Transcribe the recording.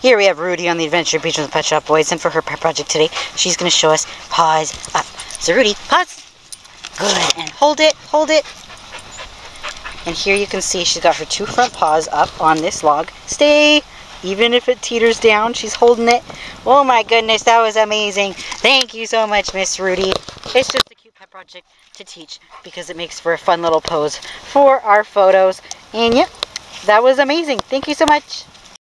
Here we have Rudy on the Adventure Beach with the Pet Shop Boys, and for her pet project today, she's going to show us paws up. So Rudy, paws. Good, and hold it, hold it. And here you can see she's got her two front paws up on this log. Stay. Even if it teeters down, she's holding it. Oh my goodness, that was amazing. Thank you so much, Miss Rudy. It's just a cute pet project to teach because it makes for a fun little pose for our photos. And yep, that was amazing. Thank you so much.